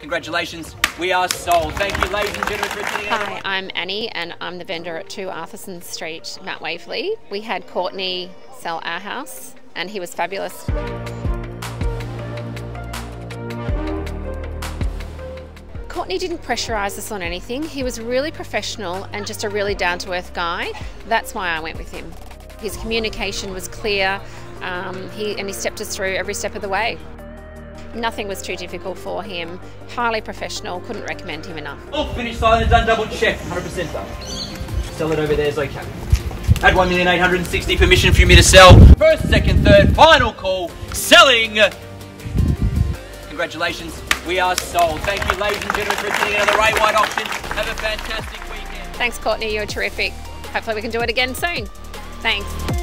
Congratulations, we are sold. Thank you, ladies and gentlemen, for attending. Hi, I'm Annie, and I'm the vendor at 2 Arthurson Street, Mount Waverley. We had Courtney sell our house, and he was fabulous. Courtney didn't pressurise us on anything. He was really professional and just a really down to earth guy. That's why I went with him. His communication was clear, um, he, and he stepped us through every step of the way. Nothing was too difficult for him. Highly professional, couldn't recommend him enough. Oh, All finished, silent, done, double check, 100% done. Sell it over there is okay. At 1,860, permission for me to sell. First, second, third, final call, selling. Congratulations, we are sold. Thank you, ladies and gentlemen, for attending another Ray White auction. Have a fantastic weekend. Thanks, Courtney, you're terrific. Hopefully, we can do it again soon. Thanks.